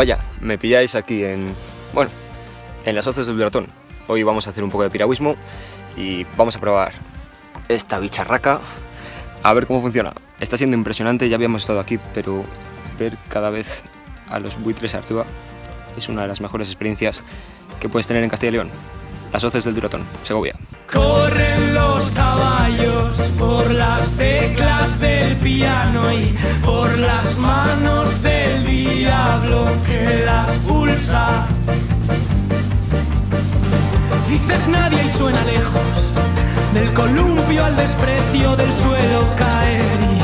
Vaya, me pilláis aquí en... bueno, en las hoces del Duratón. Hoy vamos a hacer un poco de piragüismo y vamos a probar esta bicharraca a ver cómo funciona. Está siendo impresionante, ya habíamos estado aquí, pero ver cada vez a los buitres arriba es una de las mejores experiencias que puedes tener en Castilla y León. Las hoces del Duratón, Segovia. Corren los caballos por las teclas del piano y Dices nadie y suena lejos, del columpio al desprecio del suelo caer y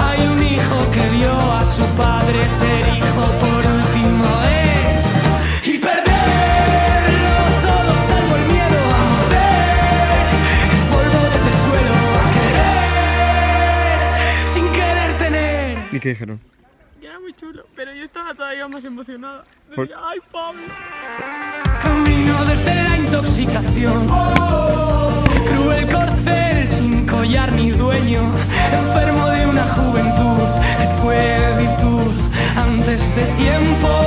hay un hijo que vio a su padre ser hijo por última vez y perderlo todo salvo el miedo a morder el polvo desde el suelo a querer sin querer tener. ¿Y qué dijeron? Que era muy chulo, pero yo estaba todavía más emocionada. ¿Por- Decía, ay, Pablo. Camino desde Cruel corcel sin collar ni dueño, enfermo de una juventud que fue virtud antes de tiempo.